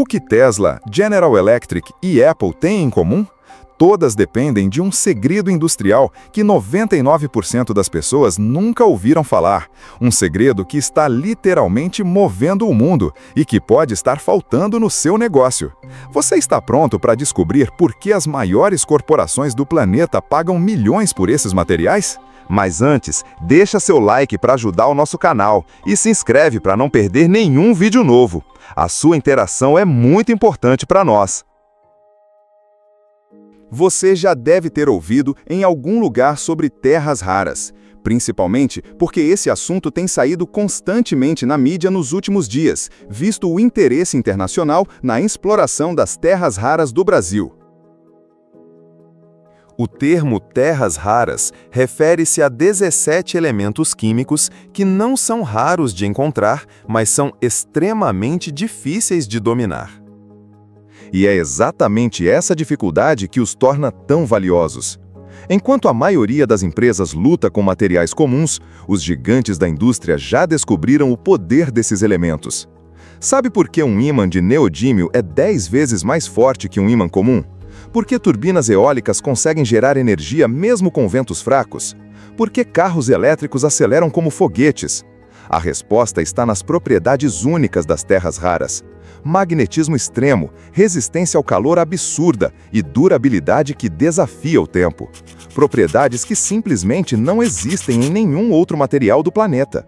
O que Tesla, General Electric e Apple têm em comum? Todas dependem de um segredo industrial que 99% das pessoas nunca ouviram falar. Um segredo que está literalmente movendo o mundo e que pode estar faltando no seu negócio. Você está pronto para descobrir por que as maiores corporações do planeta pagam milhões por esses materiais? Mas antes, deixa seu like para ajudar o nosso canal e se inscreve para não perder nenhum vídeo novo. A sua interação é muito importante para nós. Você já deve ter ouvido em algum lugar sobre terras raras, principalmente porque esse assunto tem saído constantemente na mídia nos últimos dias, visto o interesse internacional na exploração das terras raras do Brasil. O termo terras raras refere-se a 17 elementos químicos que não são raros de encontrar, mas são extremamente difíceis de dominar. E é exatamente essa dificuldade que os torna tão valiosos. Enquanto a maioria das empresas luta com materiais comuns, os gigantes da indústria já descobriram o poder desses elementos. Sabe por que um ímã de neodímio é 10 vezes mais forte que um ímã comum? Por que turbinas eólicas conseguem gerar energia mesmo com ventos fracos? Por que carros elétricos aceleram como foguetes? A resposta está nas propriedades únicas das terras raras magnetismo extremo, resistência ao calor absurda e durabilidade que desafia o tempo. Propriedades que simplesmente não existem em nenhum outro material do planeta.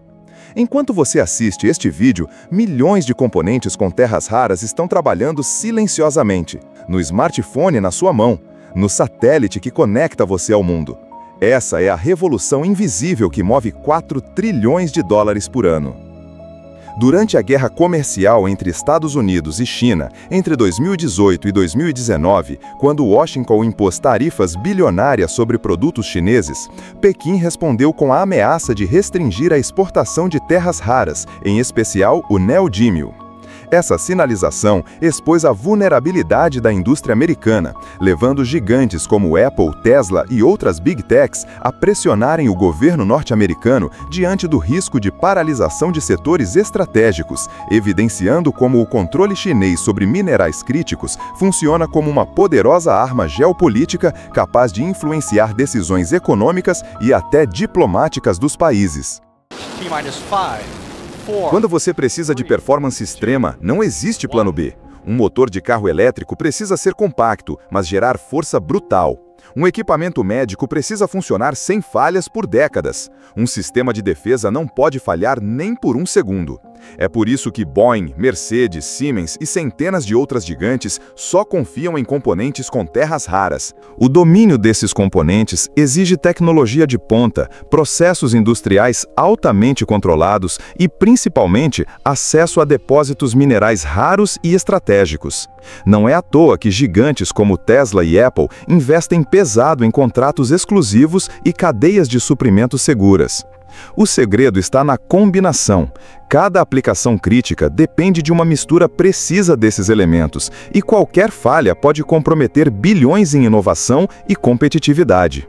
Enquanto você assiste este vídeo, milhões de componentes com terras raras estão trabalhando silenciosamente, no smartphone na sua mão, no satélite que conecta você ao mundo. Essa é a revolução invisível que move 4 trilhões de dólares por ano. Durante a guerra comercial entre Estados Unidos e China, entre 2018 e 2019, quando Washington impôs tarifas bilionárias sobre produtos chineses, Pequim respondeu com a ameaça de restringir a exportação de terras raras, em especial o neodímio. Essa sinalização expôs a vulnerabilidade da indústria americana, levando gigantes como Apple, Tesla e outras Big Techs a pressionarem o governo norte-americano diante do risco de paralisação de setores estratégicos, evidenciando como o controle chinês sobre minerais críticos funciona como uma poderosa arma geopolítica capaz de influenciar decisões econômicas e até diplomáticas dos países. Quando você precisa de performance extrema, não existe plano B. Um motor de carro elétrico precisa ser compacto, mas gerar força brutal. Um equipamento médico precisa funcionar sem falhas por décadas. Um sistema de defesa não pode falhar nem por um segundo. É por isso que Boeing, Mercedes, Siemens e centenas de outras gigantes só confiam em componentes com terras raras. O domínio desses componentes exige tecnologia de ponta, processos industriais altamente controlados e, principalmente, acesso a depósitos minerais raros e estratégicos. Não é à toa que gigantes como Tesla e Apple investem pesado em contratos exclusivos e cadeias de suprimentos seguras. O segredo está na combinação. Cada aplicação crítica depende de uma mistura precisa desses elementos, e qualquer falha pode comprometer bilhões em inovação e competitividade.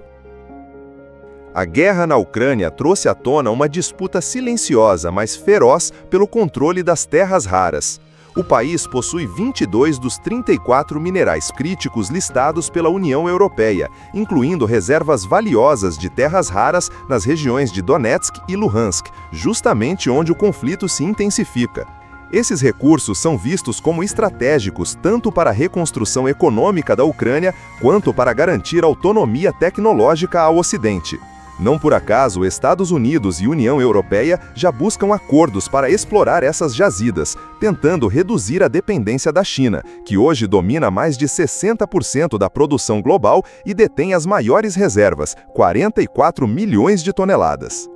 A guerra na Ucrânia trouxe à tona uma disputa silenciosa, mas feroz, pelo controle das terras raras. O país possui 22 dos 34 minerais críticos listados pela União Europeia, incluindo reservas valiosas de terras raras nas regiões de Donetsk e Luhansk, justamente onde o conflito se intensifica. Esses recursos são vistos como estratégicos tanto para a reconstrução econômica da Ucrânia quanto para garantir autonomia tecnológica ao Ocidente. Não por acaso, Estados Unidos e União Europeia já buscam acordos para explorar essas jazidas, tentando reduzir a dependência da China, que hoje domina mais de 60% da produção global e detém as maiores reservas, 44 milhões de toneladas.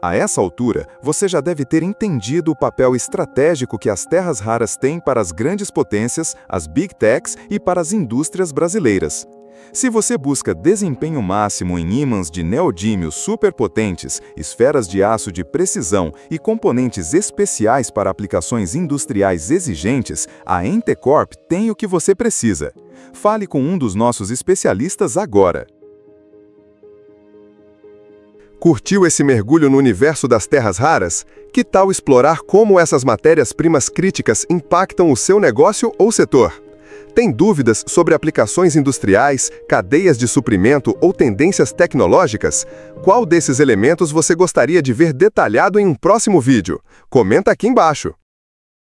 A essa altura, você já deve ter entendido o papel estratégico que as terras raras têm para as grandes potências, as Big Techs e para as indústrias brasileiras. Se você busca desempenho máximo em ímãs de neodímio superpotentes, esferas de aço de precisão e componentes especiais para aplicações industriais exigentes, a Entecorp tem o que você precisa. Fale com um dos nossos especialistas agora. Curtiu esse mergulho no universo das terras raras? Que tal explorar como essas matérias-primas críticas impactam o seu negócio ou setor? Tem dúvidas sobre aplicações industriais, cadeias de suprimento ou tendências tecnológicas? Qual desses elementos você gostaria de ver detalhado em um próximo vídeo? Comenta aqui embaixo!